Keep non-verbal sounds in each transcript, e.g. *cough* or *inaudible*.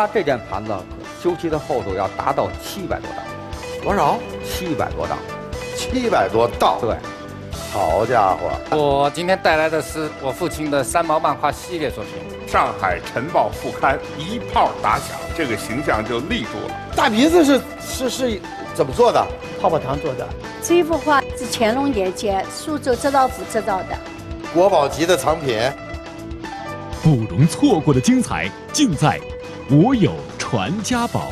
它这件盘子修漆的厚度要达到七百多档，多少？七百多档，七百多道。对，好家伙！我今天带来的是我父亲的三毛漫画系列作品。上海晨报副刊一炮打响，这个形象就立住了。大鼻子是是是怎么做的？泡泡糖做的。这幅画是乾隆年间苏州织造府制造的，国宝级的藏品。不容错过的精彩，尽在《我有传家宝》。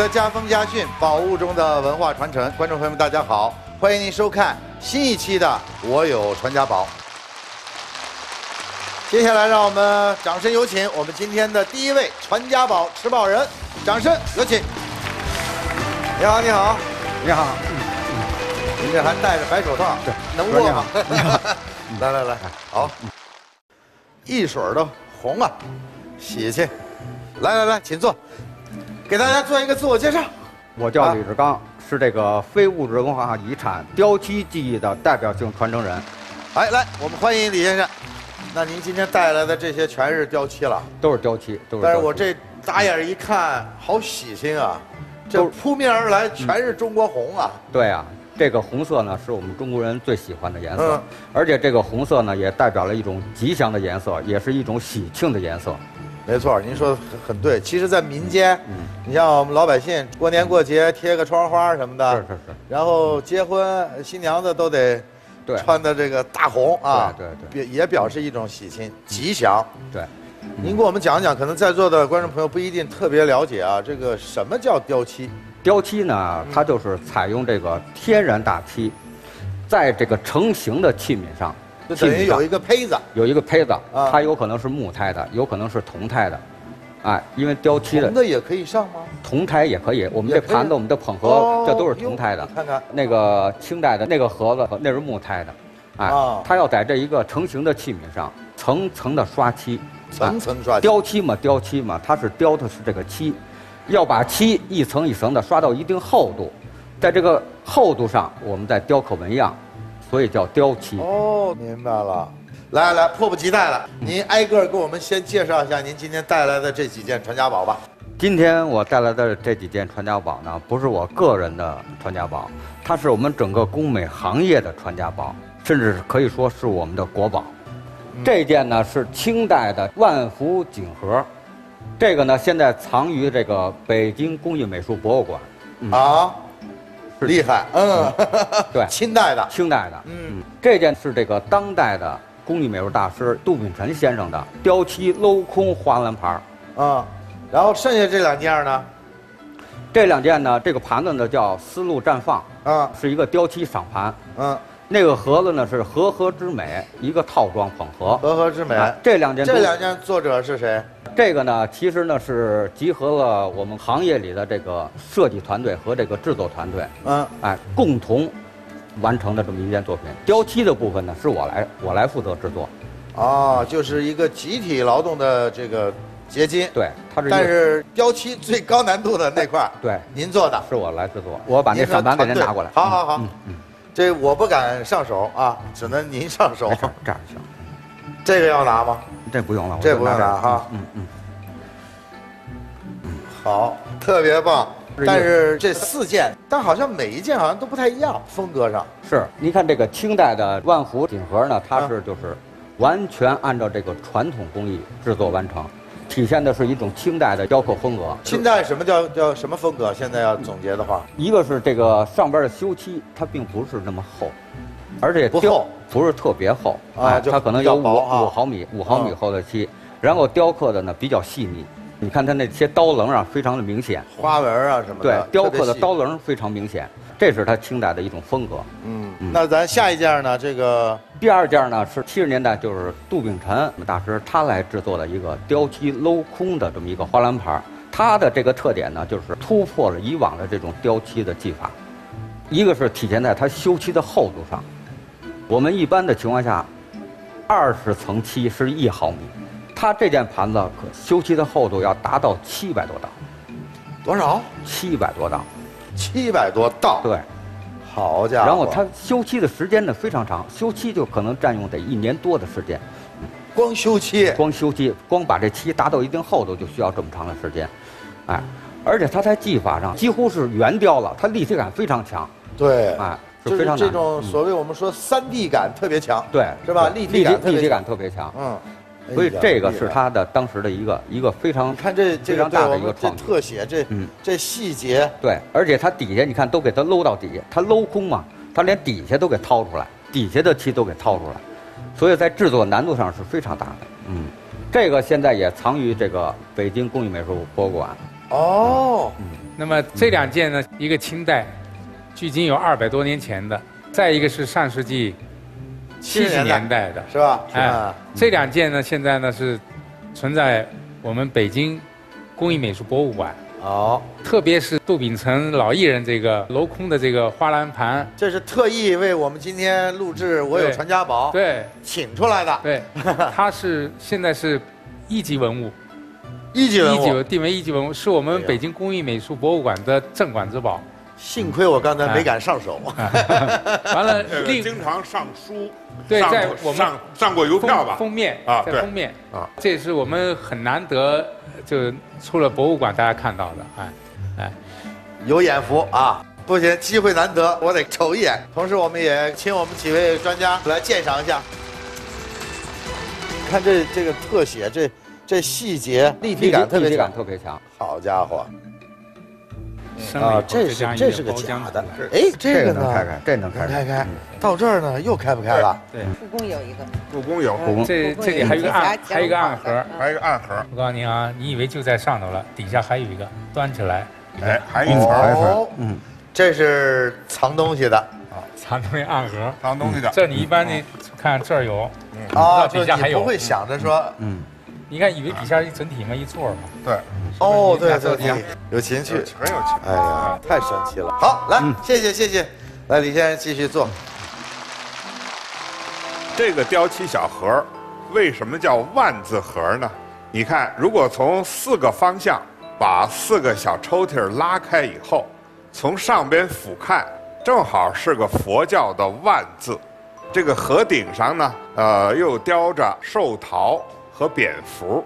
的家风家训，宝物中的文化传承。观众朋友们，大家好，欢迎您收看新一期的《我有传家宝》。接下来，让我们掌声有请我们今天的第一位传家宝持宝人，掌声有请。你好，你好，你好，您这还戴着白手套，对能握吗？*laughs* 来来来，好，一水儿的红啊，喜气。来来来，请坐。给大家做一个自我介绍。我叫李志刚，是这个非物质文化遗产雕漆技艺的代表性传承人。哎，来，我们欢迎李先生。那您今天带来的这些全是雕漆了，都是雕漆，都是。但是我这打眼一看，好喜庆啊！这扑面而来全是中国红啊！对啊，这个红色呢是我们中国人最喜欢的颜色，而且这个红色呢也代表了一种吉祥的颜色，也是一种喜庆的颜色。没错，您说的很对。其实，在民间，嗯，你像我们老百姓过年过节贴个窗花什么的，是是是。然后结婚，新娘子都得，对，穿的这个大红啊，对对，也也表示一种喜庆吉祥。对，您给我们讲讲，可能在座的观众朋友不一定特别了解啊，这个什么叫雕漆？雕漆呢，它就是采用这个天然大漆，在这个成型的器皿上。等于有一个胚子，有一个胚子，它有可能是木胎的，有可能是铜胎的，哎，因为雕漆的铜的也可以上吗？铜胎也可以，我们这盘子、我们的捧盒，这都是铜胎的。看看那个清代的那个盒子，那是木胎的，哎，它要在这一个成型的器皿上层层的刷漆，层层刷雕漆嘛，雕漆嘛，它是雕的是这个漆，要把漆一层一层的刷到一定厚度，在这个厚度上，我们再雕刻纹样。所以叫雕漆哦，明白了。来来，迫不及待了，您挨个给我们先介绍一下您今天带来的这几件传家宝吧。今天我带来的这几件传家宝呢，不是我个人的传家宝，它是我们整个工美行业的传家宝，甚至可以说是我们的国宝。这件呢是清代的万福锦盒，这个呢现在藏于这个北京工艺美术博物馆。啊。厉害，嗯，对，清代的，清代的，嗯，这件是这个当代的工艺美术大师杜秉辰先生的雕漆镂空花篮盘啊，然后剩下这两件呢，这两件呢，这个盘子呢叫丝路绽放，啊，是一个雕漆赏盘，嗯。那个盒子呢是和合之美，一个套装捧盒。和合之美，这两件这两件作者是谁？这个呢，其实呢是集合了我们行业里的这个设计团队和这个制作团队，嗯，哎，共同完成的这么一件作品。雕漆的部分呢是我来我来负责制作，哦，就是一个集体劳动的这个结晶。对，它是。但是雕漆最高难度的那块，对，您做的是我来制作，我把那上盘给您拿过来。好好好，嗯嗯。这我不敢上手啊，只能您上手。这样行。这个要拿吗？这不用了，这不用拿哈。嗯嗯。好，特别棒。但是这四件，但好像每一件好像都不太一样，风格上。是，您看这个清代的万福锦盒呢，它是就是完全按照这个传统工艺制作完成。体现的是一种清代的雕刻风格。清代什么叫叫什么风格？现在要总结的话，一个是这个上边的修漆，它并不是那么厚，而且不厚，不是特别厚啊，它可能有五五毫米五毫米厚的漆，然后雕刻的呢比较细腻。你看它那些刀棱啊，非常的明显，花纹啊什么的，对，雕刻的刀棱非常明显，这是它清代的一种风格。嗯。嗯，那咱下一件呢？这个第二件呢是七十年代，就是杜秉辰大师他来制作的一个雕漆镂空的这么一个花篮盘。它的这个特点呢，就是突破了以往的这种雕漆的技法。一个是体现在它修漆的厚度上，我们一般的情况下，二十层漆是一毫米，它这件盘子可修漆的厚度要达到七百多道，多少？七百多道，七百多道。对，好家伙！然后它修漆的时间呢非常长，修漆就可能占用得一年多的时间。光修漆，光修漆，光把这漆达到一定厚度就需要这么长的时间，哎，而且它在技法上几乎是圆雕了，它立体感非常强。对，哎，就是非常难这种所谓我们说三 D 感特别强，对，是吧？立体感立体感特别强。嗯，所以这个是厉害它的当时的一个一个非常看这这个非常大的一个创举。特写，这嗯这细节，对，而且它底下你看都给它搂到底下，它镂空嘛，它连底下都给掏出来，底下的漆都给掏出来，所以在制作难度上是非常大的。嗯，这个现在也藏于这个北京工艺美术博物馆。哦，嗯那么这两件呢，一个清代，距今有二百多年前的，再一个是上世纪七十年代的，是吧？哎啊，，这两件呢，现在呢是存在我们北京工艺美术博物馆，哦，特别是杜秉辰老艺人这个镂空的这个花篮盘，这是特意为我们今天录制《我有传家宝》对请出来的，对，*laughs* 它是现在是一级文物，一级文物。定为一级文物，是我们北京工艺美术博物馆的镇馆之宝。幸亏我刚才没敢上手。完了，这 *laughs* 个另经常上书，对上在我们上上过邮票吧？封封面啊封面啊，这是我们很难得就出了博物馆大家看到的，哎哎，有眼福啊！不行，机会难得，我得瞅一眼。同时，我们也请我们几位专家来鉴赏一下。看这这个特写，这这细节立体感特别强立体感。特别强。好家伙啊这是这是个假的。哎，这个呢？能开开，这能开开。开开。到这儿呢，又开不开了？对，故宫有一个，故宫有，故宫这这里还有一个暗，还有一个暗盒。还有一个暗盒，我告诉你啊，你以为就在上头了，底下还有一个，端起来，哎，还有一层哦，嗯，这是藏东西的藏东西暗盒。藏东西的。这你一般你看这儿有，啊，底下还有就你不会想着说，嗯，你看以为底下是一整体吗？一座嘛？对，哦，对对对，有情趣。很有情。哎呀，太神奇了！好，来，谢谢谢谢，来，李先生继续坐。这个雕漆小盒儿为什么叫万字盒呢？你看，如果从四个方向把四个小抽屉儿拉开以后，从上边俯瞰，正好是个佛教的万字。这个盒顶上呢，呃，又雕着寿桃和蝙蝠，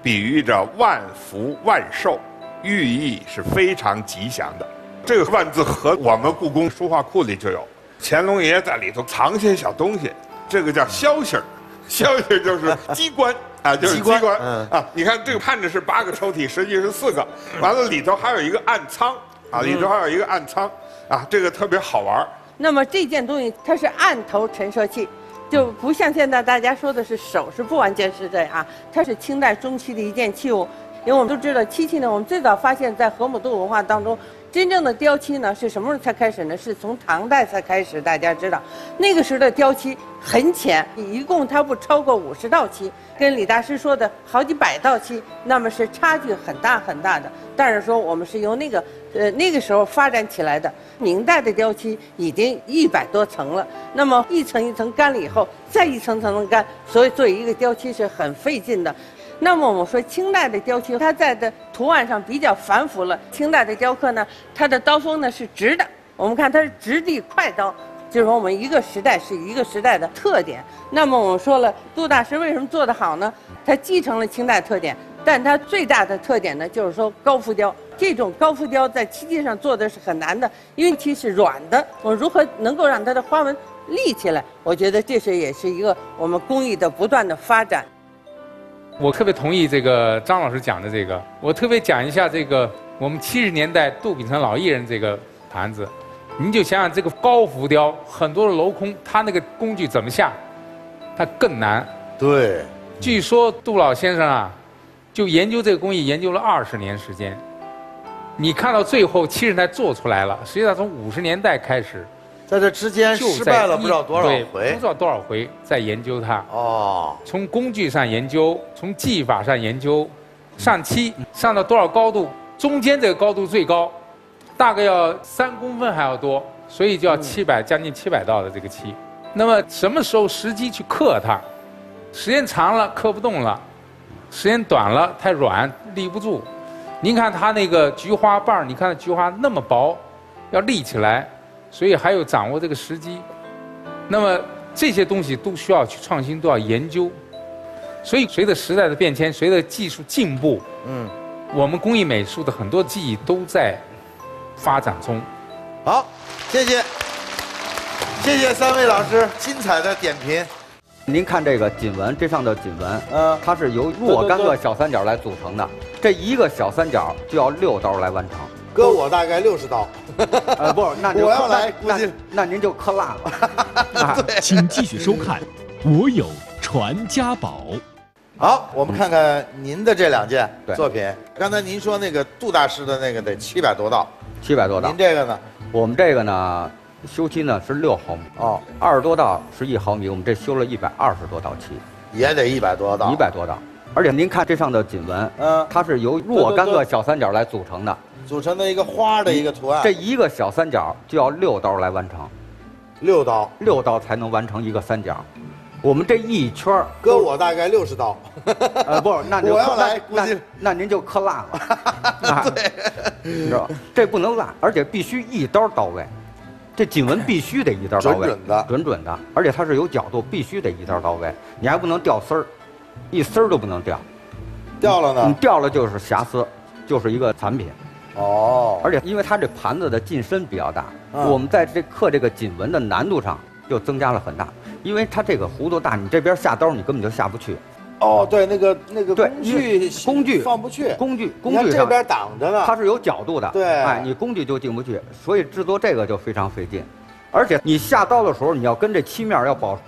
比喻着万福万寿，寓意是非常吉祥的。这个万字和，我们故宫书画库里就有，乾隆爷爷在里头藏些小东西，这个叫消息儿，消息就是机关啊，就是机关机关嗯啊。你看这个看着是八个抽屉，实际是四个，完了里头还有一个暗仓啊，里头还有一个暗仓啊，这个特别好玩儿。那么这件东西它是暗头陈设器，就不像现在大家说的是首饰，不完全是这样啊，它是清代中期的一件器物。因为我们都知道漆器呢，我们最早发现在河姆渡文化当中，真正的雕漆呢是什么时候才开始呢？是从唐代才开始。大家知道，那个时候的雕漆很浅，一共它不超过五十道漆，跟李大师说的好几百道漆，那么是差距很大很大的。但是说我们是由那个呃那个时候发展起来的，明代的雕漆已经一百多层了，那么一层一层干了以后，再一层层的干，所以做一个雕漆是很费劲的。那么我们说清代的雕漆，它在的图案上比较繁复了。清代的雕刻呢，它的刀锋呢是直的，我们看它是直地快刀，就是说我们一个时代是一个时代的特点。那么我们说了，杜大师为什么做得好呢？他继承了清代特点，但它最大的特点呢，就是说高浮雕。这种高浮雕在漆器上做的是很难的，因为漆是软的，我如何能够让它的花纹立起来？我觉得这是也是一个我们工艺的不断的发展。我特别同意这个张老师讲的这个，我特别讲一下这个我们七十年代杜秉成老艺人这个盘子，您就想想这个高浮雕，很多的镂空，它那个工具怎么下，它更难。对，据说杜老先生啊，就研究这个工艺研究了二十年时间。你看到最后七十年代做出来了，实际上从五十年代开始，在这之间失败了不知道多少回不知道多少回在研究它。哦，从工具上研究，从技法上研究，上漆上到多少高度，中间这个高度最高，大概要三公分还要多，所以就要七百将近七百道的这个漆。那么什么时候时机去刻它？时间长了刻不动了，时间短了太软立不住。您看它那个菊花瓣儿，你看菊花那么薄，要立起来，所以还有掌握这个时机。那么这些东西都需要去创新，都要研究。所以随着时代的变迁，随着技术进步，嗯，我们工艺美术的很多技艺都在发展中。好，谢谢，谢谢三位老师精彩的点评。您看这个锦纹，这上的锦纹，嗯它是由若干个小三角来组成的，这一个小三角就要六刀来完成。哥我大概六十刀，呃，不，*laughs* 那就我要来估计那您就磕烂了。*laughs* 啊请继续收看《我有传家宝》。好，我们看看您的这两件作品。刚才您说那个杜大师的那个得七百多道，七百多道您。这个呢？我们这个呢，修漆呢是六毫米，哦，二十多道是一毫米，我们这修了一百二十多道漆，也得一百多道。一百多道。而且您看这上的锦纹，嗯，它是由若干个小三角来组成的，组成的一个花的一个图案。这一个小三角就要六刀来完成，六刀，六刀才能完成一个三角。我们这一圈儿哥我大概六十刀。呃，不，*laughs* 那你就我要磕来估计那那那您就磕烂了，*laughs* 啊对，你知道吧？这不能烂，而且必须一刀到位。这锦纹必须得一刀到位，准准的准准的，而且它是有角度，必须得一刀到位。你还不能掉丝儿，一丝儿都不能掉，掉了呢你呢。掉了就是瑕疵，就是一个残品。哦，而且因为它这盘子的进深比较大，嗯我们在这刻这个锦纹的难度上又增加了很大，因为它这个弧度大，你这边下刀你根本就下不去。哦，对，那个那个对工具工具放不去，工具工具上这边挡着呢。它是有角度的，对哎，你工具就进不去，所以制作这个就非常费劲，而且你下刀的时候，你要跟这漆面要保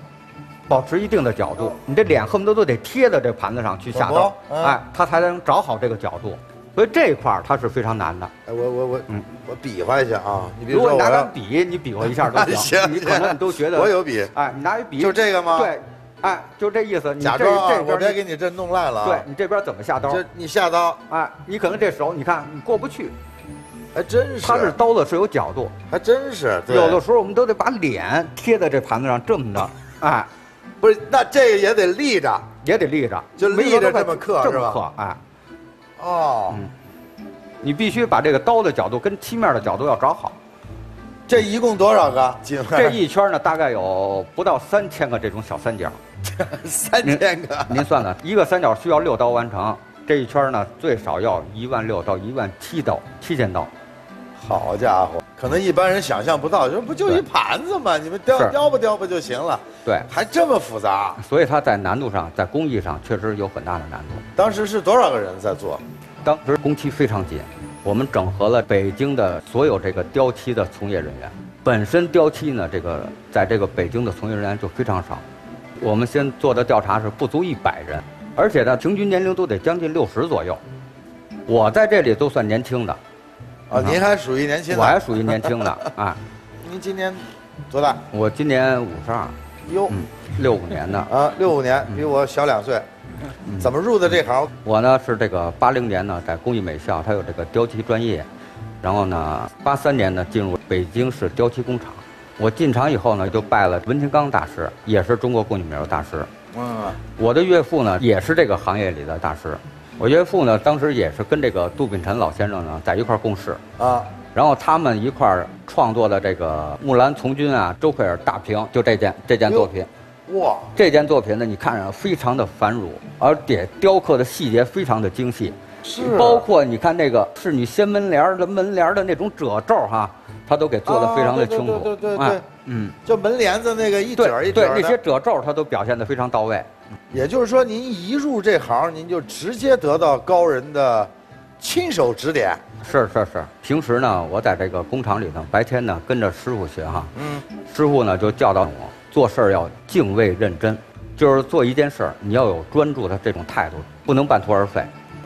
保持一定的角度，你这脸恨不得都得贴在这盘子上去下刀，嗯哎，它才能找好这个角度，所以这一块儿它是非常难的。哎，我我我嗯我比划一下啊，你比如果你拿如说我要张笔，你比划一下都行 *laughs* 你可能你都觉得我有笔，哎，你拿一笔就这个吗？，对，哎，就这意思。你假这装啊我这边你别给你这弄烂了啊。对你这边怎么下刀？这你下刀，哎，你可能这手你看你过不去，还真是，它是刀子是有角度，还真是，对有的时候我们都得把脸贴在这盘子上这么着，哎，不是，那这个也得立着也得立着，就立着这么刻这是吧么刻，哎，哦。嗯你必须把这个刀的角度跟漆面的角度要找好。这一共多少个？这一圈呢，大概有不到三千个这种小三角。*laughs* 三千个，您算算，一个三角需要六刀完成，这一圈呢最少要一万六到一万七刀，七千刀。好家伙，可能一般人想象不到，说不就一盘子吗？你们雕雕吧雕吧就行了，对，还这么复杂？所以它在难度上，在工艺上确实有很大的难度。当时是多少个人在做？当时工期非常紧，我们整合了北京的所有这个雕漆的从业人员。本身雕漆呢，这个在这个北京的从业人员就非常少。我们先做的调查是不足一百人，而且呢，平均年龄都得将近六十左右。我在这里都算年轻的，啊，您还属于年轻的，我还属于年轻的 *laughs* 啊。您今年多大？我今年五十二，哟，嗯，六五年的。啊，六五年，比我小两岁。怎么入的这行？我呢是这个八零年呢在工艺美校，它有这个雕漆专业，然后呢八三年呢进入北京市雕漆工厂。我进厂以后呢就拜了文天刚大师，也是中国工艺美术大师。嗯，我的岳父呢也是这个行业里的大师。我岳父呢当时也是跟这个杜秉辰老先生呢在一块儿共事，啊，然后他们一块儿创作的这个木兰从军啊、周奎尔大屏，就这件这件作品。哇，这件作品呢，你看着非常的繁缛，而且雕刻的细节非常的精细，是包括你看那个仕女掀门帘儿的门帘儿的那种褶皱哈，它都给做的非常的清楚。啊对对对对对哎嗯，就门帘子那个一褶儿一对对，褶儿那些。褶皱他都表现的非常到位。也就是说，您一入这行，您就直接得到高人的亲手指点。是是是，平时呢，我在这个工厂里头，白天呢跟着师傅学哈，嗯，师傅呢就教导我做事儿要敬畏认真，就是做一件事儿你要有专注的这种态度，不能半途而废。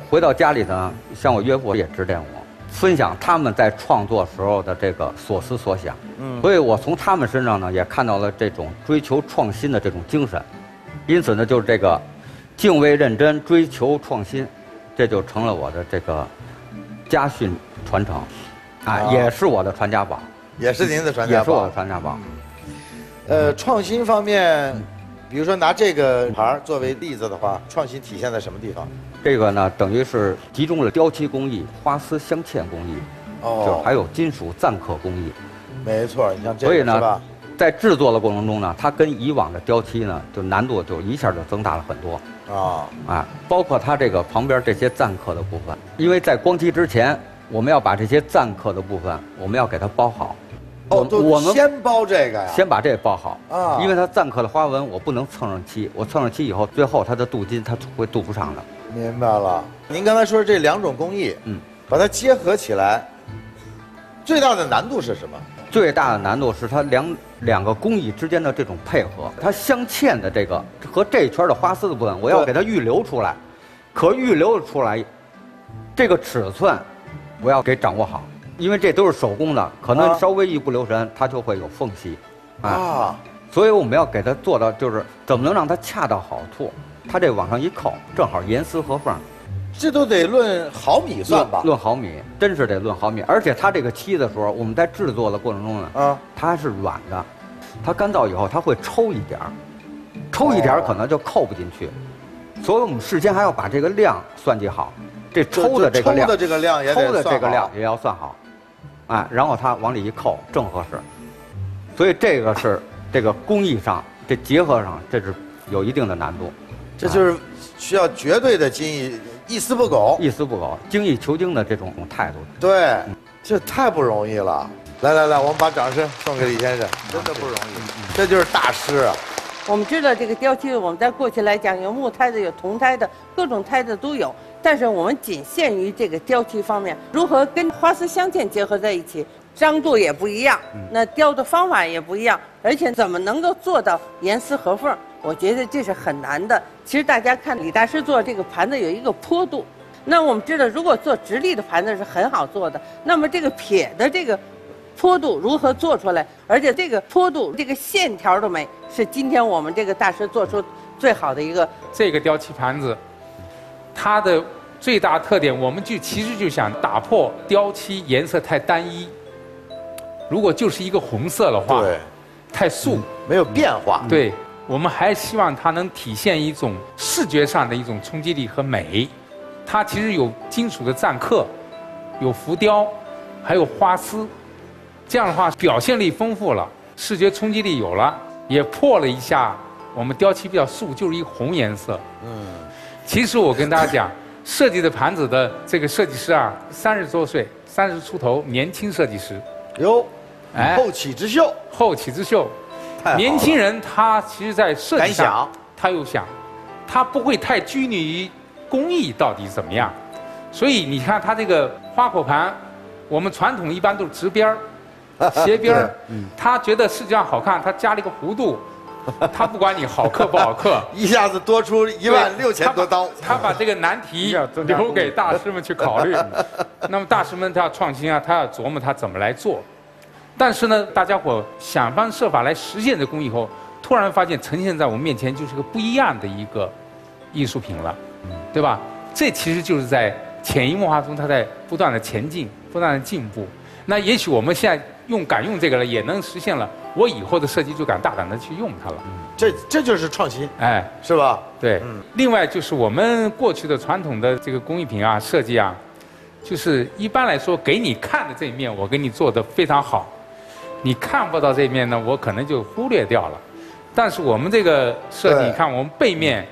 回到家里呢，像我岳父也指点我，分享他们在创作时候的这个所思所想。嗯，所以我从他们身上呢，也看到了这种追求创新的这种精神。因此呢，就是这个敬畏认真、追求创新，这就成了我的这个家训传承，啊，啊也是我的传家宝，也是您的传家也是我的宝。传家宝。呃，创新方面，比如说拿这个牌儿作为例子的话，创新体现在什么地方？这个呢，等于是集中了雕漆工艺、花丝镶嵌工艺，就哦还有金属錾刻工艺。没错，你像这所以呢个？，在制作的过程中呢，它跟以往的雕漆呢，就难度就一下就增大了很多啊，啊。包括它这个旁边这些錾刻的部分，因为在光漆之前，我们要把这些錾刻的部分，我们要给它包好。哦，我们先包这个呀？先把这包好啊因为它錾刻的花纹我不能蹭上漆，我蹭上漆以后，最后它的镀金它会镀不上的。明白了。您刚才说这两种工艺，嗯，把它结合起来，最大的难度是什么？最大的难度是它两两个工艺之间的这种配合，它镶嵌的这个和这一圈的花丝的部分，我要给它预留出来，可预留出来，这个尺寸我要给掌握好，因为这都是手工的，可啊能稍微一不留神，它就会有缝隙，啊，啊，所以我们要给它做到就是怎么能让它恰到好处，它这往上一扣，正好严丝合缝。这都得论毫米算吧？论论毫米，真是得论毫米。而且它这个漆的时候，我们在制作的过程中呢，啊，它是软的，它干燥以后它会抽一点儿，抽一点儿哦。可能就扣不进去，所以我们事先还要把这个量算计好，这抽的这个量，抽的这个量也得抽的这算好。个量也要算好，哎，然后它往里一扣正合适，所以这个是这个工艺上这结合上这是有一定的难度，这就是需要绝对的精益，一丝不苟。一丝不苟、精益求精的这种态度。对，这太不容易了。来来来，我们把掌声送给李先生，真的不容易，这就是大师啊！我们知道这个雕漆，我们在过去来讲有木胎的，有铜胎的，各种胎的都有。但是我们仅限于这个雕漆方面，如何跟花丝镶嵌结合在一起，张度也不一样，那雕的方法也不一样，而且怎么能够做到严丝合缝，我觉得这是很难的。其实大家看李大师做这个盘子有一个坡度，那我们知道，如果做直立的盘子是很好做的，那么这个撇的这个坡度如何做出来？而且这个坡度、这个线条的美，是今天我们这个大师做出最好的一个。这个雕漆盘子，它的最大特点，我们就其实就想打破雕漆颜色太单一。如果就是一个红色的话，对，太素。没有变化。对，我们还希望它能体现一种视觉上的一种冲击力和美。它其实有金属的錾刻，有浮雕，还有花丝，这样的话表现力丰富了，视觉冲击力有了，也破了一下我们雕漆比较素，就是一个红颜色。嗯，其实我跟大家讲，设计的盘子的这个设计师啊，三十多岁，三十出头，年轻设计师，哟，哎后起之秀，后起之秀。年轻人他其实，在设计上，他又想，他不会太拘泥于工艺到底怎么样，所以你看他这个花果盘，我们传统一般都是直边儿、*laughs* 斜边儿，他觉得视觉上好看，他加了一个弧度，他不管你好刻不好刻，*laughs* 一下子多出一万六千多刀。他把这个难题 *laughs* 留给大师们去考虑。那么大师们他要创新啊，他要琢磨他怎么来做。但是呢，大家伙想方设法来实现这工艺后，突然发现呈现在我们面前就是个不一样的一个艺术品了，对吧？这其实就是在潜移默化中，它在不断的前进，不断的进步。那也许我们现在用敢用这个了，也能实现了我以后的设计就敢大胆的去用它了。这这就是创新，哎，是吧？对，嗯另外就是我们过去的传统的这个工艺品啊、设计啊，就是一般来说给你看的这一面，我给你做的非常好，你看不到这面呢，我可能就忽略掉了。但是我们这个设计，你看我们背面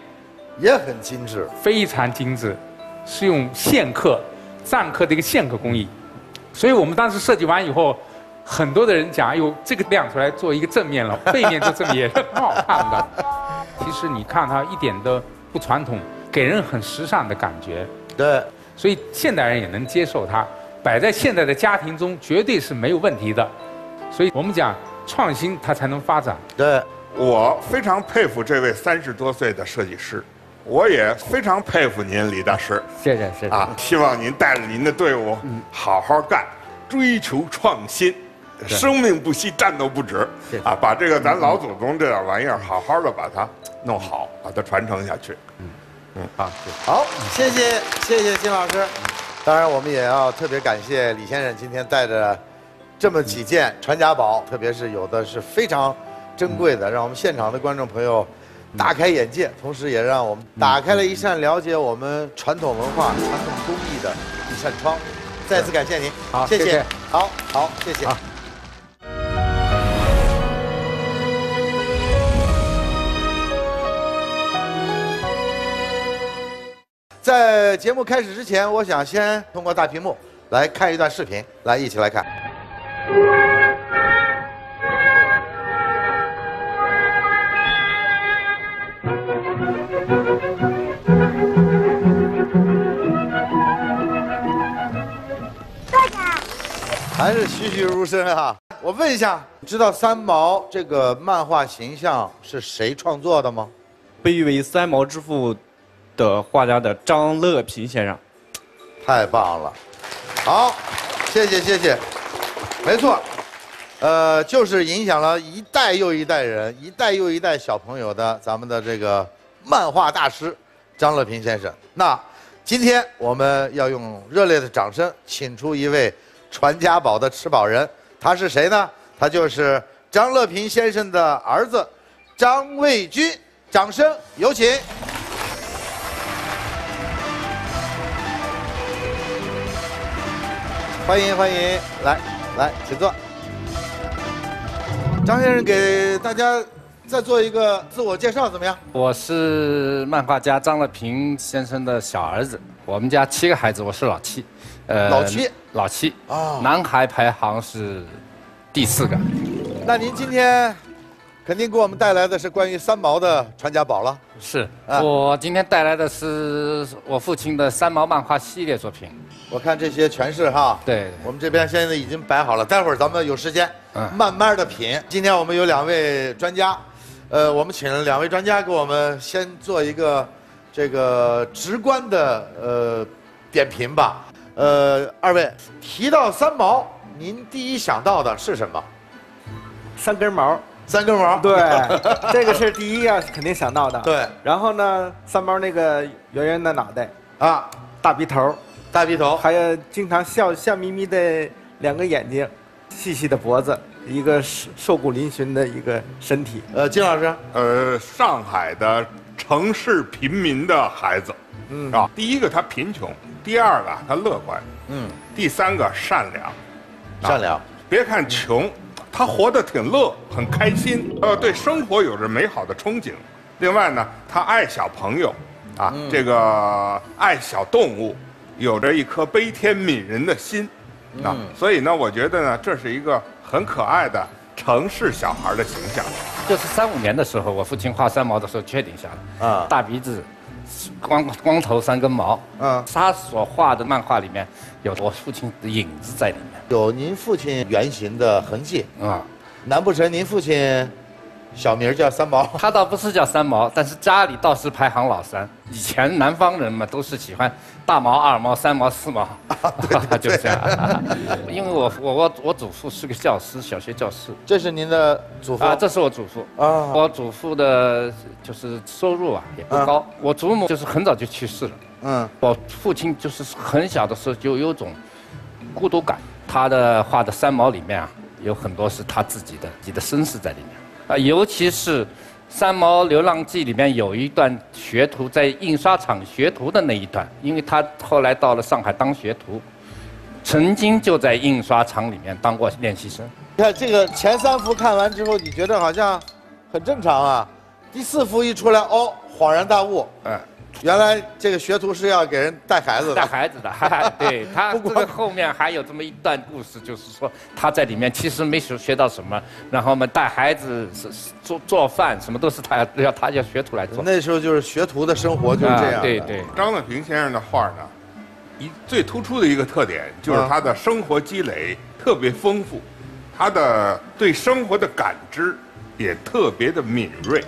也很精致。非常精致，是用线刻、錾刻的一个线刻工艺，所以我们当时设计完以后，很多的人讲，哎呦，这个亮出来做一个正面了，*laughs* 背面做正面也是很好看的。其实你看它一点都不传统，给人很时尚的感觉，对，所以现代人也能接受它，摆在现在的家庭中绝对是没有问题的。所以我们讲创新，它才能发展。对，我非常佩服这位三十多岁的设计师。我也非常佩服您，李大师谢谢谢谢啊！希望您带着您的队伍好好干，追求创新，生命不息，战斗不止谢谢啊！把这个咱老祖宗这点玩意儿好好的把它弄好，把它传承下去。嗯嗯啊。好，谢谢谢谢金老师。当然，我们也要特别感谢李先生今天带着这么几件传家宝，特别是有的是非常珍贵的，让我们现场的观众朋友大开眼界，同时也让我们打开了一扇了解我们传统文化、传统工艺的一扇窗。再次感谢您，谢好谢谢好好，谢谢。好在节目开始之前，我想先通过大屏幕来看一段视频，来一起来看。还是栩栩如生啊！我问一下，知道三毛这个漫画形象是谁创作的吗？被誉为三毛之父的画家的张乐平先生。太棒了，好，谢谢谢谢，没错，呃，就是影响了一代又一代人，一代又一代小朋友的咱们的这个漫画大师张乐平先生。那今天我们要用热烈的掌声，请出一位传家宝的持宝人，他是谁呢？他就是张乐平先生的儿子张卫军，掌声有请。欢迎欢迎，来来，请坐。张先生给大家再做一个自我介绍，怎么样？我是漫画家张乐平先生的小儿子，我们家七个孩子，我是老七，呃老七，老七啊男孩排行是第四个。那您今天肯定给我们带来的是关于三毛的传家宝了。是啊我今天带来的是我父亲的三毛漫画系列作品，我看这些全是哈，对我们这边现在已经摆好了，待会儿咱们有时间嗯慢慢的品。今天我们有两位专家，呃，我们请了两位专家给我们先做一个这个直观的呃点评吧。呃，二位提到三毛，您第一想到的是什么？三根毛，三根毛。对，*laughs* 这个是第一要肯定想到的。对。然后呢，三毛那个圆圆的脑袋，啊，大鼻头，大鼻头，还有经常笑笑眯眯的两个眼睛，细细的脖子，一个瘦瘦骨嶙峋的一个身体。呃，金老师，呃，上海的城市贫民的孩子，嗯。啊，第一个他贫穷，第二个他乐观，嗯，第三个善良。善良，别看穷，他活得挺乐，很开心，呃，对生活有着美好的憧憬。另外呢，他爱小朋友，啊，这个爱小动物，有着一颗悲天悯人的心，啊，所以呢，我觉得呢，这是一个很可爱的城市小孩的形象。就是三五年的时候，我父亲画三毛的时候确定下来，啊大鼻子，光光头三根毛，嗯他所画的漫画里面有我父亲的影子在里面，有您父亲原型的痕迹。啊、难不成您父亲小名叫三毛？*laughs* 他倒不是叫三毛，但是家里倒是排行老三。以前南方人嘛，都是喜欢大毛、二毛、三毛、四毛，*laughs* *laughs* 就这样。因为我我我我祖父是个教师，小学教师。这是您的祖父？啊，这是我祖父。啊。我祖父的就是收入啊也不高，我祖母就是很早就去世了。嗯。我父亲就是很小的时候就有种孤独感，他的画的三毛里面啊，有很多是他自己的自己的身世在里面啊，尤其是《三毛流浪记》里面有一段学徒在印刷厂学徒的那一段，因为他后来到了上海当学徒，曾经就在印刷厂里面当过练习生。你看这个前三幅看完之后，你觉得好像很正常啊。第四幅一出来，哦，恍然大悟，嗯，原来这个学徒是要给人带孩子的。带孩子的，哈哈 *laughs* 对他不光这个后面还有这么一段故事，就是说他在里面其实没学学到什么，然后嘛带孩子是是做做饭，什么都是他要他要学徒来做。那时候就是学徒的生活就是这样、啊对对，张乐平先生的画呢，一最突出的一个特点就是他的生活积累特别丰富，他的对生活的感知也特别的敏锐。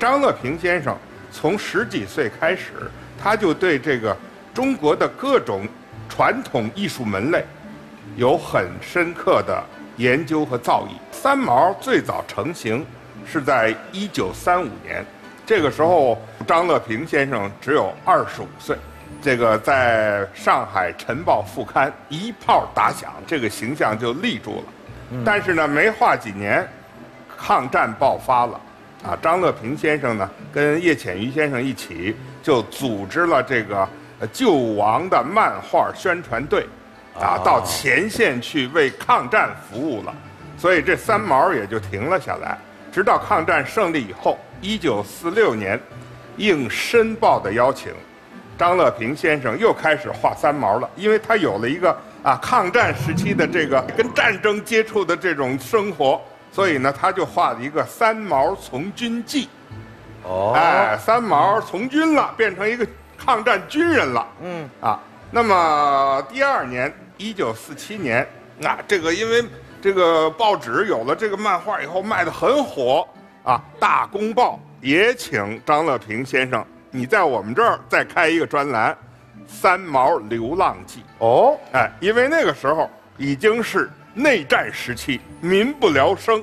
张乐平先生从十几岁开始，他就对这个中国的各种传统艺术门类有很深刻的研究和造诣。三毛最早成型是在一九三五年，这个时候张乐平先生只有二十五岁。这个在上海《晨报》副刊一炮打响，这个形象就立住了。但是呢，没画几年，抗战爆发了，啊，张乐平先生呢跟叶浅予先生一起就组织了这个呃救亡的漫画宣传队，啊，到前线去为抗战服务了，所以这三毛也就停了下来。直到抗战胜利以后，一九四六年，应《申报》的邀请。张乐平先生又开始画三毛了，因为他有了一个啊抗战时期的这个跟战争接触的这种生活，所以呢，他就画了一个《三毛从军记》。哦，哎，三毛从军了，变成一个抗战军人了。嗯，啊，那么第二年，一九四七年，那这个因为这个报纸有了这个漫画以后卖的很火啊，《大公报》也请张乐平先生。你在我们这儿再开一个专栏，《三毛流浪记》哦，哎，因为那个时候已经是内战时期，民不聊生，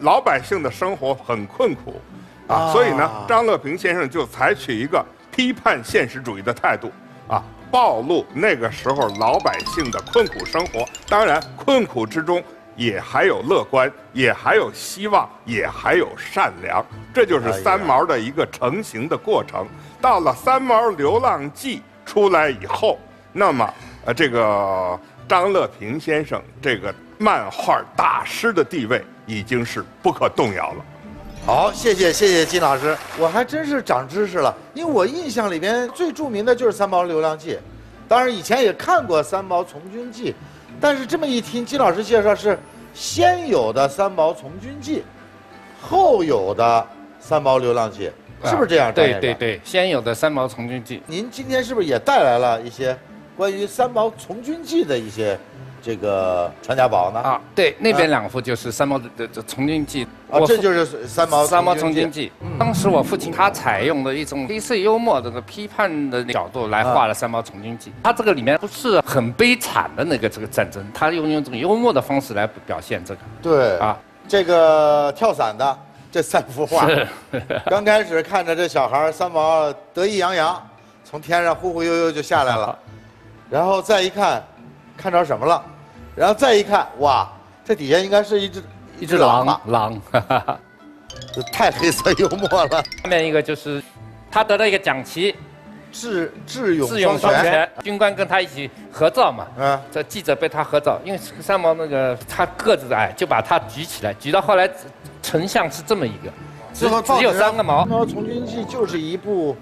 老百姓的生活很困苦，啊，所以呢，张乐平先生就采取一个批判现实主义的态度，啊，暴露那个时候老百姓的困苦生活，当然困苦之中。也还有乐观，也还有希望，也还有善良，这就是三毛的一个成型的过程。到了《三毛流浪记》出来以后，那么呃，这个张乐平先生这个漫画大师的地位已经是不可动摇了。好，谢谢谢谢金老师，我还真是长知识了，因为我印象里边最著名的就是《三毛流浪记》，当然以前也看过《三毛从军记》。但是这么一听，金老师介绍是先有的《三毛从军记》，后有的《三毛流浪记》，是不是这样？对对对，先有的《三毛从军记》。您今天是不是也带来了一些关于《三毛从军记》的一些？这个传家宝呢？啊，对，那边两幅就是三毛的《的从军记》啊，这就是三毛三毛从军记。当时我父亲他采用的一种黑色幽默这个批判的角度来画了《三毛从军记》。他这个里面不是很悲惨的那个这个战争，他用用这种幽默的方式来表现这个。对啊，这个跳伞的这三幅画，*laughs* 刚开始看着这小孩三毛得意洋洋，从天上忽忽悠悠就下来了，*laughs* 然后再一看，看着什么了？然后再一看，哇，这底下应该是一只一只狼吧？狼，这太黑色幽默了。下面一个就是，他得了一个奖旗，智智勇智勇双全。军官跟他一起合照嘛，嗯，这记者被他合照，因为三毛那个他个子矮，就把他举起来，举到后来成像是这么一个，只只有三个毛。《三毛从军记》就是一部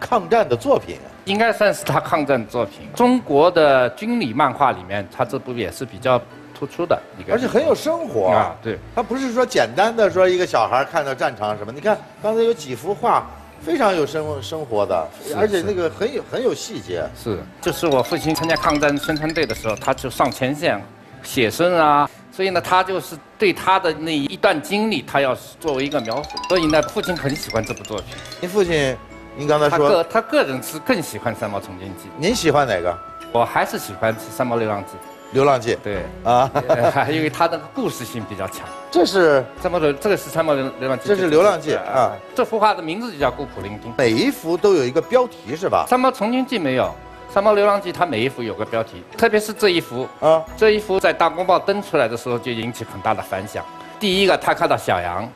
抗战的作品。应该算是他抗战作品。中国的军旅漫画里面，他这部也是比较突出的一个，而且很有生活啊。对，他不是说简单的说一个小孩看到战场什么。你看刚才有几幅画，非常有生生活的，而且那个很有很有细节。是，就是我父亲参加抗战宣传队的时候，他就上前线写生啊，所以呢，他就是对他的那一段经历，他要作为一个描述。所以呢，父亲很喜欢这部作品。您父亲？您刚才说，他个他个人是更喜欢《三毛从军记》。您喜欢哪个？我还是喜欢《三毛流浪记》。流浪记。对啊，*laughs* 因为它的故事性比较强。这是三毛的，这个是《三毛流流浪记》。这是《流浪记》啊。这幅画的名字就叫《孤苦伶仃》。每一幅都有一个标题是吧？《三毛从军记》没有，《三毛流浪记》它每一幅有个标题，特别是这一幅啊，这一幅在《大公报》登出来的时候就引起很大的反响。第一个，他看到小羊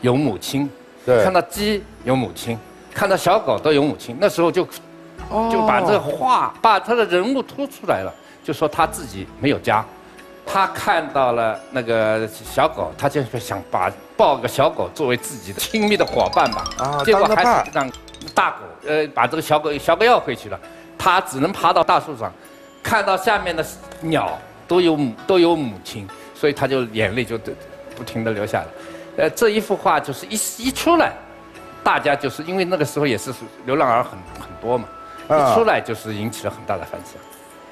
有母亲，对，看到鸡有母亲。看到小狗都有母亲，那时候就，就把这画把他的人物突出来了，就说他自己没有家，他看到了那个小狗，他就想把抱个小狗作为自己的亲密的伙伴吧，啊，结果还是让大狗呃把这个小狗小狗要回去了，他只能爬到大树上，看到下面的鸟都有母都有母亲，所以他就眼泪就不停的流下来，呃这一幅画就是一一出来。大家就是因为那个时候也是流浪儿很很多嘛，一出来就是引起了很大的反响，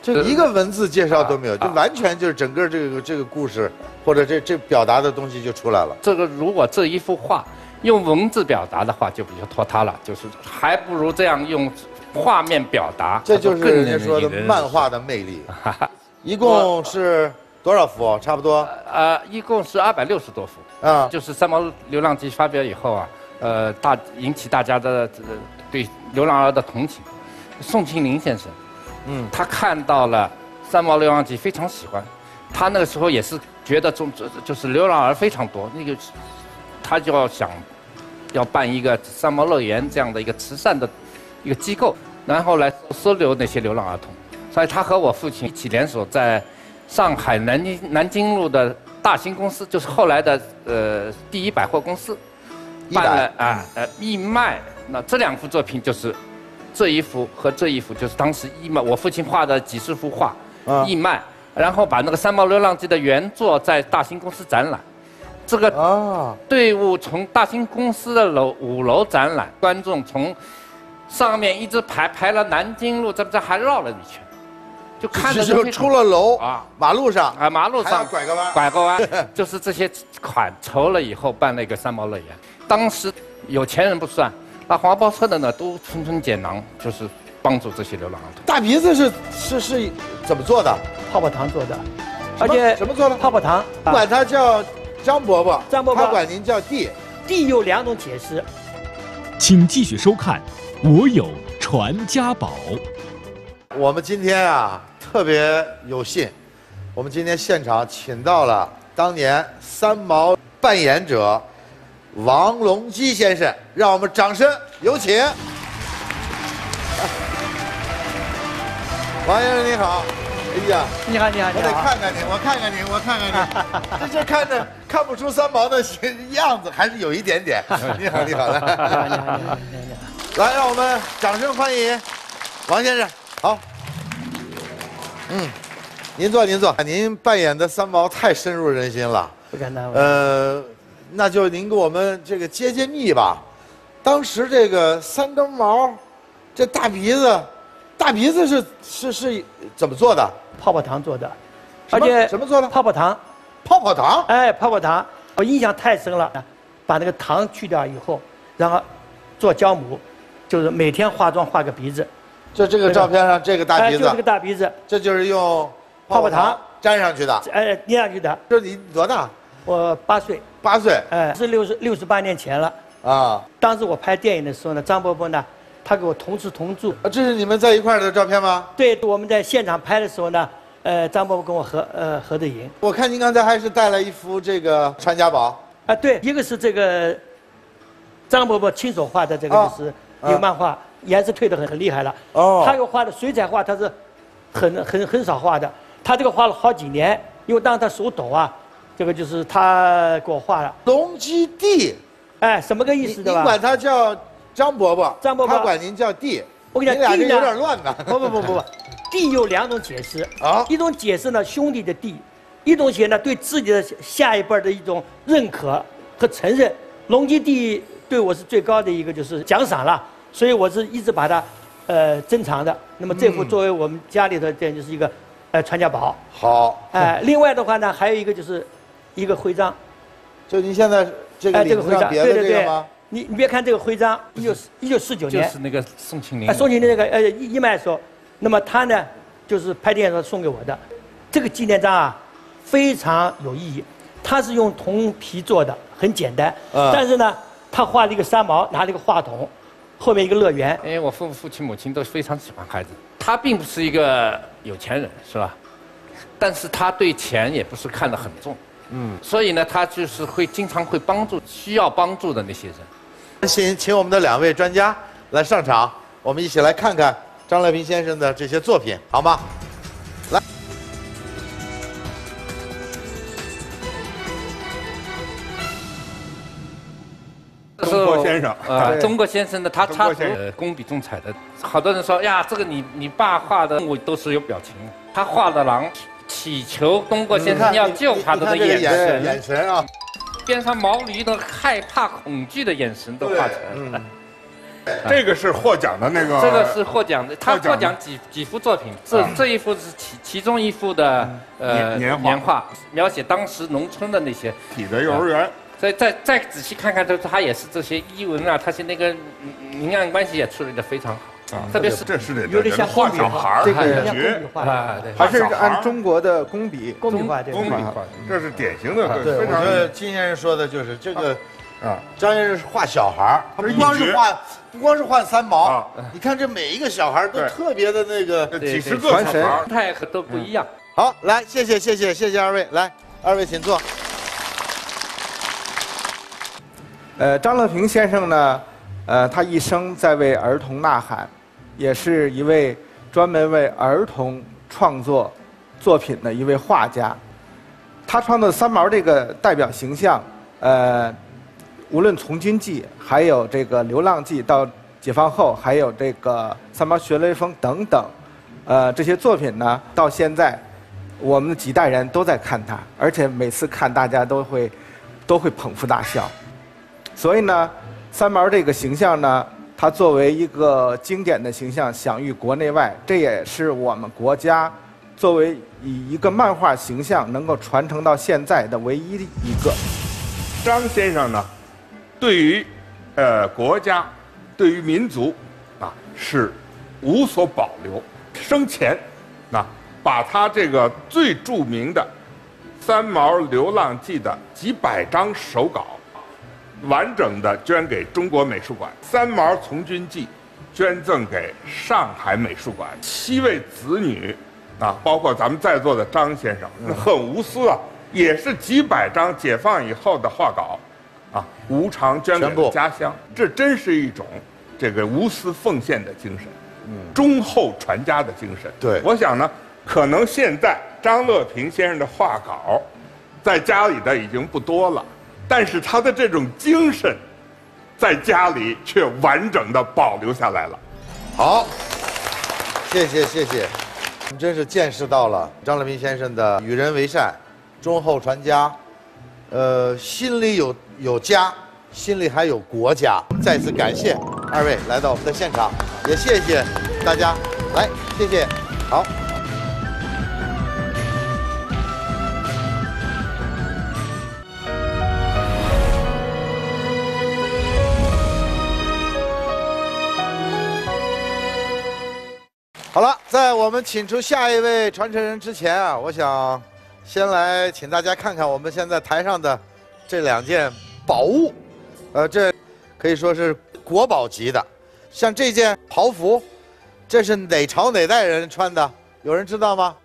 就一个文字介绍都没有，就完全就是整个这个这个故事或者这这表达的东西就出来了。这个如果这一幅画用文字表达的话就比较拖沓了，就是还不如这样用画面表达，这就是更人家说的漫画的魅力。*laughs* 一共是多少幅？差不多呃，一共是二百六十多幅。啊。就是《三毛流浪记》发表以后啊，呃，大引起大家的呃对流浪儿的同情。宋庆龄先生，嗯，他看到了《三毛流浪记》，非常喜欢。他那个时候也是觉得中就是流浪儿非常多，那个他就要想要办一个三毛乐园这样的一个慈善的一个机构，然后来收留那些流浪儿童。所以他和我父亲一起联手，在上海南京南京路的大兴公司，就是后来的呃第一百货公司，办了啊呃义卖。那这两幅作品就是这一幅和这一幅，就是当时义卖我父亲画的几十幅画啊义卖，然后把那个《三毛流浪记》的原作在大兴公司展览。这个啊。队伍从大兴公司的楼五楼展览，观众从上面一直排排了南京路，这不这还绕了一圈，就看着就出了楼啊，马路上。啊，马路上。拐个弯，拐个弯，*laughs* 就是这些款筹了以后办了一个三毛乐园。当时有钱人不算，那黄包车的呢都纷纷捡囊，就是帮助这些流浪儿童。大鼻子是是是怎么做的？泡泡糖做的，而且什么做的？泡泡糖，啊管他叫张伯伯，张伯伯他管您叫弟。弟有两种解释，请继续收看《我有传家宝》。我们今天啊特别有幸，我们今天现场请到了当年三毛扮演者王隆基先生，让我们掌声有请。王先生你好，哎呀，你好，你好，我得。看看你，我看看你，我看看你，*laughs* 这这看着看不出三毛的样子，还是有一点点。*laughs* 你好，你好，来，来，让我们掌声欢迎王先生。好，嗯，您坐，您坐。您扮演的三毛太深入人心了。不敢当。呃，那就您给我们这个揭揭秘吧。当时这个三根毛，这大鼻子，大鼻子是是是怎么做的？泡泡糖做的，而且什么做的？泡泡糖，泡泡糖。哎，泡泡糖，我印象太深了。把那个糖去掉以后，然后做胶母，就是每天化妆画个鼻子。就这个照片上这个大鼻子，哎就这个大鼻子，这就是用泡泡糖粘上去的。哎，捏上去的。这你多大？我八岁。八岁。哎，是六十六十八年前了。啊，当时我拍电影的时候呢，张伯伯呢，他给我同吃同住。啊，这是你们在一块儿的照片吗？对，我们在现场拍的时候呢，呃，张伯伯跟我合呃合的影。我看您刚才还是带了一幅这个传家宝。啊，对，一个是这个张伯伯亲手画的这个啊就是一个漫画，颜色退得很很厉害了。哦他又画的水彩画，他是很很很少画的。他这个画了好几年，因为当时他手抖啊，这个就是他给我画了。隆基地，哎，什么个意思对吧？您管他叫张伯伯，张伯伯他管您叫弟。我跟你讲，弟有点乱呢。不不不不不，弟 *laughs* 有两种解释啊，一种解释呢兄弟的弟，一种解呢对自己的下一辈儿的一种认可和承认。隆基地对我是最高的一个就是奖赏了，所以我是一直把它呃珍藏的。那么这幅嗯作为我们家里头这就是一个呃传家宝。好，哎、另外的话呢，还有一个就是一个徽章。就您现在这个哎，这个徽章，领上别对对对。的这个吗？，你你别看这个徽章，一九一九四九年，就是那个宋庆龄。宋庆龄那个呃义义卖的时候，那么他呢就是拍电影的时候送给我的，这个纪念章啊非常有意义，它是用铜皮做的，很简单，嗯但是呢他画了一个三毛，拿了一个话筒，后面一个乐园，因为我父父亲母亲都非常喜欢孩子，他并不是一个有钱人，是吧？但是他对钱也不是看得很重，嗯，所以呢，他就是会经常会帮助需要帮助的那些人。请请我们的两位专家来上场，我们一起来看看张乐平先生的这些作品，好吗？来，中国先生。呃，中国先生的他他中国先生。呃工笔重彩的，好多人说呀，这个你你爸画的动物都是有表情的，他画的狼祈求东郭先生要救他的那个眼神，眼神啊，边上毛驴的害怕恐惧的眼神都画出来了。*laughs* 这个是获奖的那个，这个是获奖的，他获奖几几幅作品，这啊这一幅是其其中一幅的呃年年画。年画，描写当时农村的那些体的幼儿园。再再再仔细看看，这他也是这些衣纹啊，他是那个嗯明暗关系也处理的非常好啊，特别是这是得有点像画小孩儿这个感像工觉笔画啊，对，还是按中国的工笔。工笔画这工笔画，这是典型的，对，我觉得金先生说的就是这个，啊。张先生是画小孩儿，他不光是画，不光是画三毛啊，你看这每一个小孩儿都特别的那个。几十个传神小孩儿态和都不一样。好，来，谢谢谢谢谢谢二位，来，二位请坐。呃，张乐平先生呢，呃，他一生在为儿童呐喊，也是一位专门为儿童创作作品的一位画家。他创作三毛这个代表形象，呃，无论《从军记》，还有这个《流浪记》，到解放后，还有这个《三毛学雷锋》等等，呃，这些作品呢，到现在，我们几代人都在看他，而且每次看大家都会都会捧腹大笑。所以呢，三毛这个形象呢，它作为一个经典的形象，享誉国内外，这也是我们国家作为以一个漫画形象能够传承到现在的唯一一个。张先生呢，对于呃国家，对于民族啊是无所保留。生前啊，把他这个最著名的《三毛流浪记》的几百张手稿，完整的捐给中国美术馆，《三毛从军记》捐赠给上海美术馆，七位子女啊，包括咱们在座的张先生，那很无私啊，也是几百张解放以后的画稿，啊，无偿捐给了家乡，这真是一种这个无私奉献的精神，忠厚传家的精神。对。我想呢，可能现在张乐平先生的画稿，在家里的已经不多了，但是他的这种精神，在家里却完整的保留下来了。好，谢谢谢谢，你真是见识到了张乐平先生的与人为善、忠厚传家，呃，心里有有家，心里还有国家。再次感谢二位来到我们的现场，也谢谢大家，来，谢谢，好。好了，在我们请出下一位传承人之前啊，我想先来请大家看看我们现在台上的这两件宝物，呃，这可以说是国宝级的。像这件袍服，这是哪朝哪代人穿的？有人知道吗？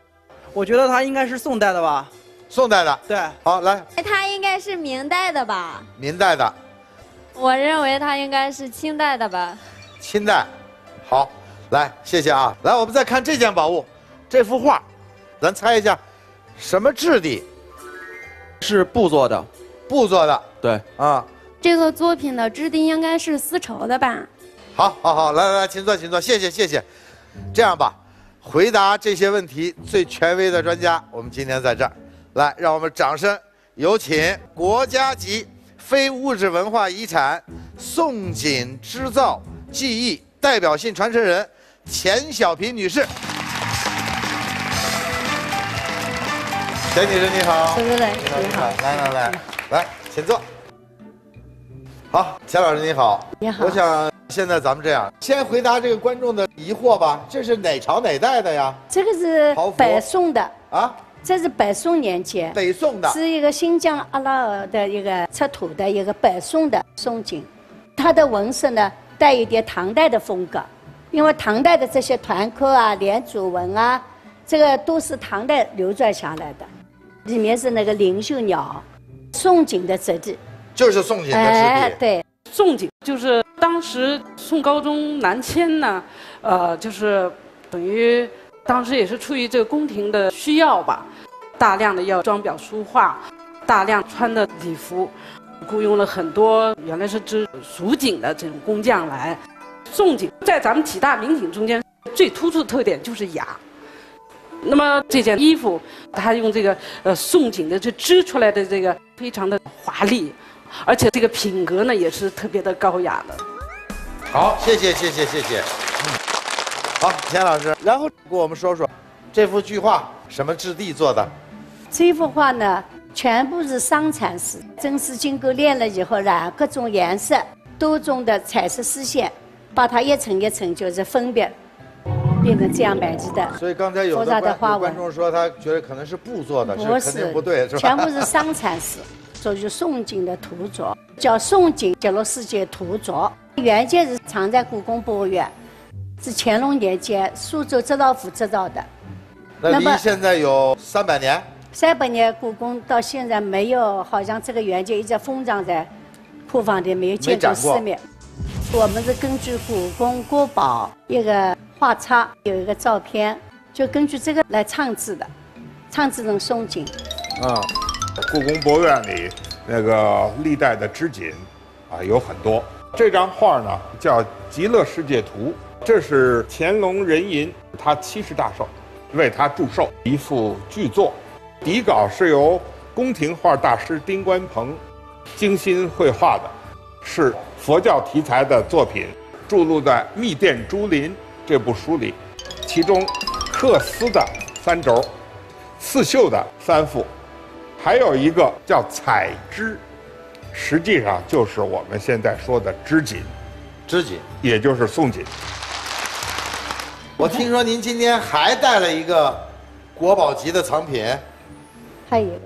我觉得它应该是宋代的吧。宋代的。对。好，来，它应该是明代的吧？明代的，我认为它应该是清代的吧。清代。好，来，谢谢啊。来，我们再看这件宝物，这幅画，咱猜一下，什么质地？是布做的，布做的。对啊，这个作品的质地应该是丝绸的吧？好，好，好，来来来，请坐，请坐，谢谢，谢谢。这样吧，回答这些问题最权威的专家，我们今天在这儿，来，让我们掌声有请国家级非物质文化遗产宋锦织造技艺代表性传承人钱小平女士。钱女士你好，对对对你好，你好来来来，来，请坐。好，钱老师你好，你好我想现在咱们这样，先回答这个观众的疑惑吧。这是哪朝哪代的呀？这个是北宋的啊，这是北宋年间，北宋的是一个新疆阿拉尔的一个出土的一个北宋的宋锦，它的纹饰呢带一点唐代的风格，因为唐代的这些团扣啊、连珠纹啊，这个都是唐代流传下来的，里面是那个灵秀鸟，宋锦的质地，就是宋锦的质地。哎对，宋锦就是当时宋高宗南迁呢，呃，就是等于当时也是出于这个宫廷的需要吧，大量的要装裱书画，大量穿的礼服，雇佣了很多原来是织蜀锦的这种工匠来。宋锦在咱们几大名锦中间最突出的特点就是雅。那么这件衣服，它用这个呃宋锦的这织出来的这个非常的华丽，而且这个品格呢也是特别的高雅的。好，谢谢谢谢谢谢。嗯，好，田老师，然后给我们说说这幅巨画什么质地做的？这幅画呢，全部是桑蚕丝，真丝经过炼了以后，染各种颜色，多种的彩色丝线，把它一层一层就是分别，变成这样摆置的。所以刚才有复的观众说他觉得可能是布做的，不是肯定不对，是吧？全部是生产式，属于宋锦的土着，叫宋锦极乐世界土着。原件是藏在故宫博物院，是乾隆年间苏州织造府制造的。那那么离现在有三百年，三百年故宫到现在没有，好像这个原件一直封藏在库房里，没有见过世面。我们是根据故宫国宝一个画册，有一个照片，就根据这个来创制的，创制成松锦。啊，故宫博物院里那个历代的织锦啊有很多。这张画呢叫《极乐世界图》，这是乾隆壬寅他七十大寿，为他祝寿一幅巨作，底稿是由宫廷画大师丁关鹏精心绘画的，是佛教题材的作品，著录在《密殿珠林》这部书里，其中缂丝的三轴，刺绣的三幅，还有一个叫彩织，实际上就是我们现在说的织锦，织锦也就是宋锦。我听说您今天还带了一个国宝级的藏品，还有一个，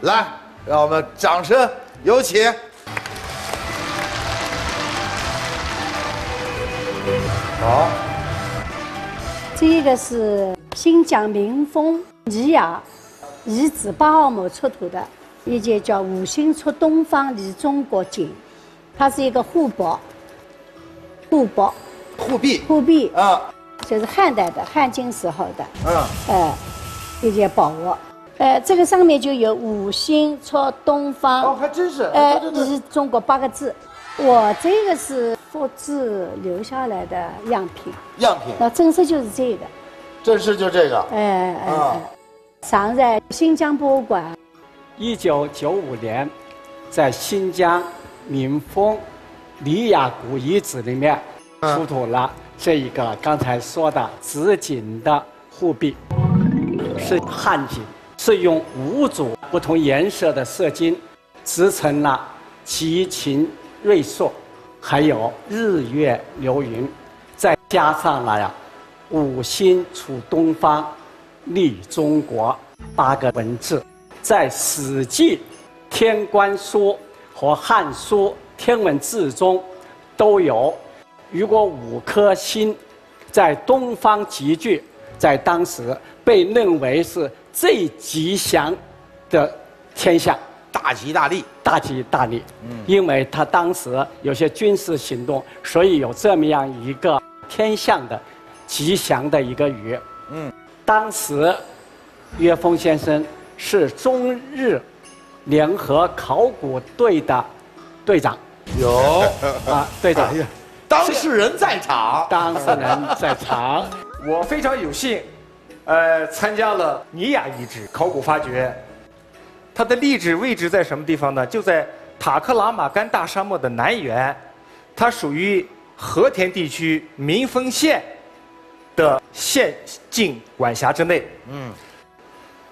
来，让我们掌声有请。好，这个是新疆民丰尼雅遗址八号墓出土的一件叫“五星出东方离中国近”，它是一个护宝，护宝，护臂，护臂啊，就是汉代的汉晋时候的，嗯，呃，一件宝物。呃，这个上面就有“五星出东方”，哦，还真是，呃，对对对。是中国八个字。我这个是复制留下来的样品，样品，那正式就是这个。正式就这个，哎哎啊。哎，藏在新疆博物馆。一九九五年，在新疆民丰里雅古遗址里面出土了这一个刚才说的紫锦的护臂，是汉锦，是用五组不同颜色的色金织成了奇琴瑞兽，还有日月流云，再加上了呀“五星出东方，利中国”八个文字。在《史记》《天官书》和《汉书》天文志中都有。如果五颗星在东方集聚，在当时被认为是最吉祥的天象，大吉大利，大吉大利。嗯，因为他当时有些军事行动，所以有这么样一个天象的吉祥的一个语。嗯，当时岳峰先生是中日联合考古队的队长。有啊，队长，当事人在场，当事人在场。我非常有幸，呃，参加了尼雅遗址考古发掘。它的历址位置在什么地方呢？就在塔克拉玛干大沙漠的南缘，它属于和田地区民丰县的县境管辖之内。嗯，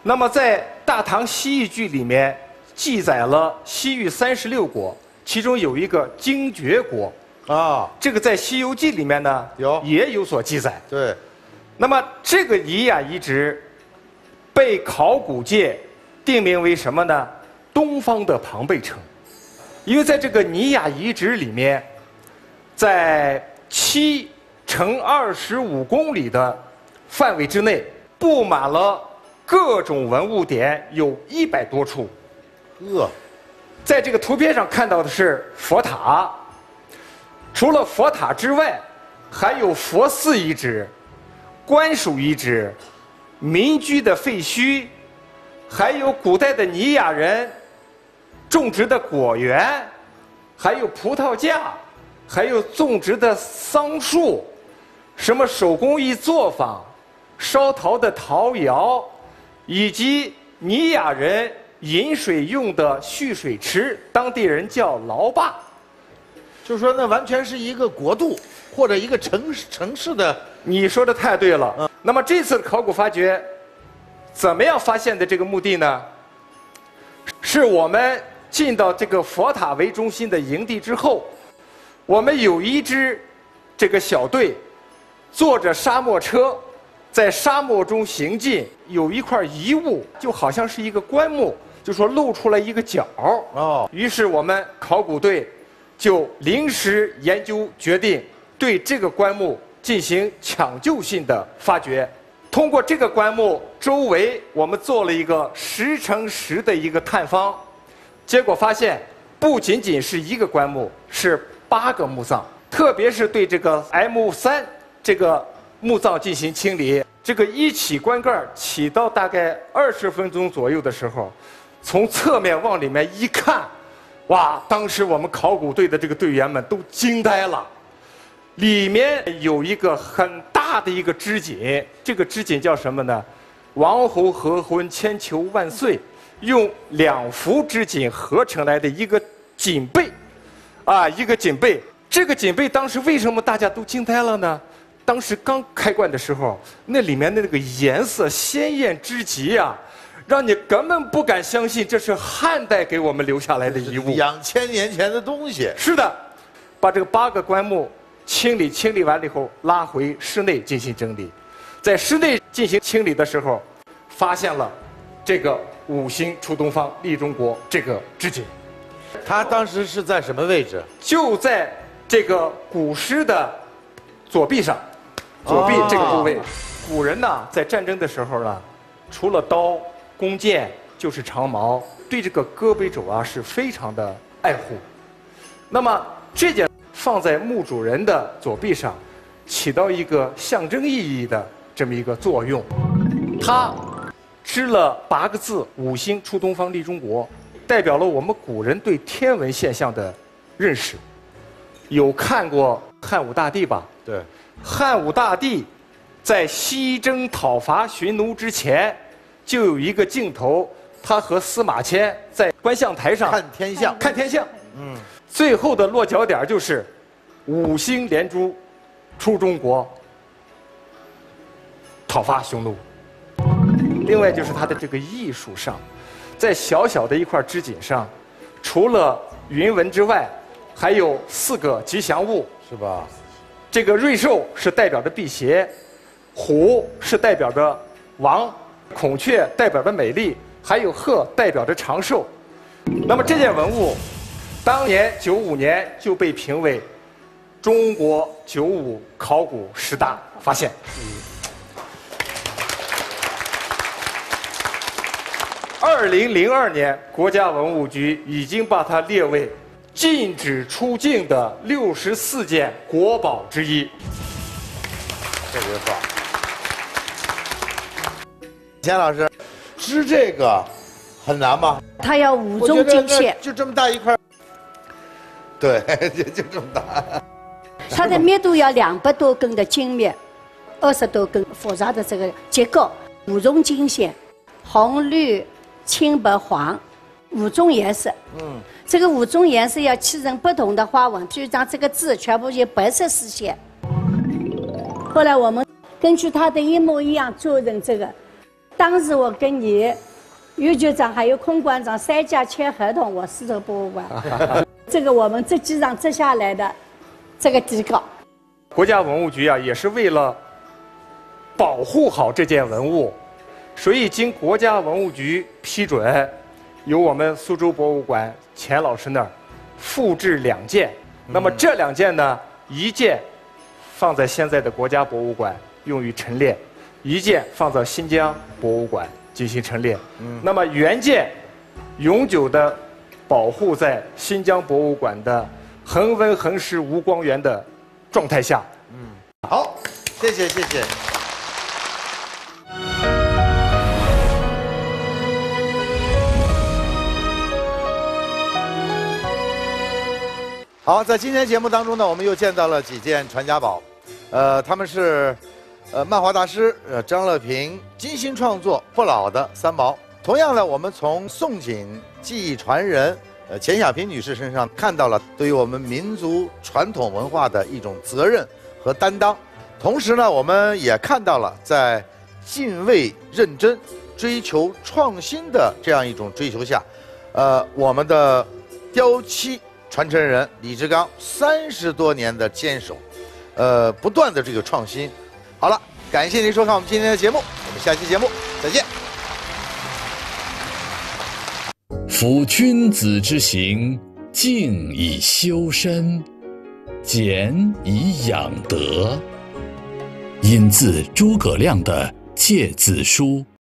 那么在《大唐西域记》里面记载了西域三十六国，其中有一个精绝国啊，这个在《西游记》里面呢有也有所记载。对，那么这个尼雅遗址被考古界定名为什么呢？东方的庞贝城，因为在这个尼雅遗址里面，在七乘二十五公里的范围之内，布满了各种文物点，有一百多处。呃，在这个图片上看到的是佛塔，除了佛塔之外，还有佛寺遗址、官署遗址、民居的废墟，还有古代的尼雅人种植的果园，还有葡萄架，还有种植的桑树，什么手工艺作坊、烧陶的陶窑，以及尼雅人饮水用的蓄水池，当地人叫劳坝。就说那完全是一个国度或者一个城市城市的。你说的太对了。嗯。那么这次考古发掘，怎么样发现的这个墓地呢？是我们进到这个佛塔为中心的营地之后，我们有一支这个小队，坐着沙漠车，在沙漠中行进，有一块遗物，就好像是一个棺木，就说露出来一个角哦。于是我们考古队就临时研究决定，对这个棺木进行抢救性的发掘。通过这个棺木周围，我们做了一个十乘十的一个探方，结果发现不仅仅是一个棺木，是八个墓葬。特别是对这个 M 三这个墓葬进行清理，这个一起棺盖起到大概二十分钟左右的时候，从侧面往里面一看，哇！当时我们考古队的这个队员们都惊呆了。里面有一个很大的一个织锦，这个织锦叫什么呢？王侯合婚，千秋万岁，用两幅织锦合成来的一个锦被，啊，一个锦被。这个锦被当时为什么大家都惊呆了呢？当时刚开棺的时候，那里面的那个颜色鲜艳之极啊，让你根本不敢相信这是汉代给我们留下来的遗物。两千年前的东西。是的，把这个八个棺木清理清理完了以后，拉回室内进行整理。在室内进行清理的时候，发现了这个“五星出东方，利中国”这个织锦。它当时是在什么位置？就在这个古诗的左臂上，左臂这个部位。古人呢，在战争的时候呢，除了刀、弓箭，就是长矛，对这个胳膊肘啊是非常的爱护。那么这件放在墓主人的左臂上，起到一个象征意义的这么一个作用。他织了八个字“五星出东方，利中国”，代表了我们古人对天文现象的认识。有看过汉武大帝吧？对，汉武大帝在西征讨伐匈奴之前，就有一个镜头，他和司马迁在观象台上看天象，看天象。嗯，最后的落脚点就是五星连珠出中国，讨伐匈奴。另外就是它的这个艺术上，在小小的一块织锦上，除了云纹之外，还有四个吉祥物，是吧？这个瑞兽是代表着辟邪，虎是代表着王，孔雀代表着美丽，还有鹤代表着长寿。那么这件文物，当年九五年就被评为中国九五考古十大发现。二零零二年，国家文物局已经把它列为禁止出境的六十四件国宝之一。特别棒。钱老师，织这个很难吗？它要五中尽现，就这么大一块。对，就 *laughs* 就这么大。它的密度要两百多根的金密，二十多根复杂的这个结构，五种金线，红、绿、青、白、黄，五种颜色。嗯，这个五种颜色要砌成不同的花纹，譬如讲这个字全部用白色丝线。后来我们根据它的一模一样做成这个。当时我跟你，于局长还有空馆长三家签合同，我丝绸博物馆。*laughs* 这个我们这机上织下来的这个机构，国家文物局啊，也是为了保护好这件文物，所以经国家文物局批准，由我们苏州博物馆钱老师那儿复制两件。那么这两件呢，一件放在现在的国家博物馆用于陈列，一件放在新疆博物馆进行陈列。那么原件永久的保护在新疆博物馆的恒温恒湿无光源的状态下。嗯好，谢谢谢谢。好，在今天节目当中呢，我们又见到了几件传家宝，呃，他们是呃漫画大师呃张乐平精心创作不老的三毛。同样呢，我们从宋锦技艺传人呃，钱小平女士身上看到了对于我们民族传统文化的一种责任和担当。同时呢，我们也看到了在敬畏、认真、追求创新的这样一种追求下，呃，我们的雕漆传承人李志刚三十多年的坚守，呃，不断的这个创新。好了，感谢您收看我们今天的节目，我们下期节目再见。夫君子之行静以修身俭以养德。引自诸葛亮的诫子书